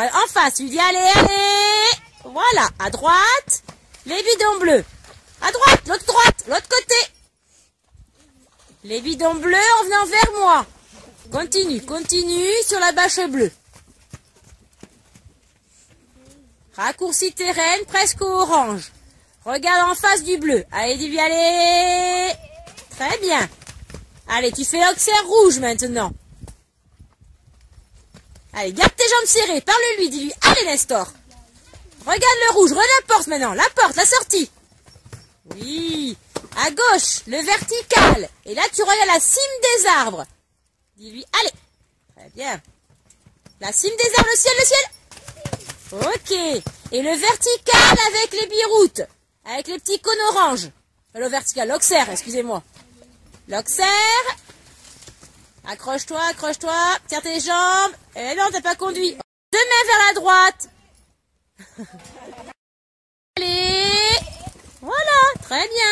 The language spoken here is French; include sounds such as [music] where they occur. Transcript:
En face, lui dis allez, allez. Voilà, à droite, les bidons bleus. À droite, l'autre droite, l'autre côté. Les bidons bleus en venant vers moi. Continue, continue sur la bâche bleue. Raccourci terrain presque orange. Regarde en face du bleu. Allez, dis-lui, allez. Très bien. Allez, tu fais l'oxaire rouge maintenant. Allez, garde tes jambes serrées. Parle-lui, dis-lui. Allez, Nestor. Regarde le rouge. Regarde la porte maintenant. La porte, la sortie. Oui. À gauche, le vertical. Et là, tu regardes la cime des arbres. Dis-lui, allez. Très bien. La cime des arbres, le ciel, le ciel. Ok. Et le vertical avec les biroutes. Avec les petits cônes oranges. Le vertical, l'oxaire, excusez-moi. L'oxaire. Accroche-toi, accroche-toi. Tiens tes jambes. Eh non, t'as pas conduit. Deux mains vers la droite. [laughs] Allez. Voilà, très bien.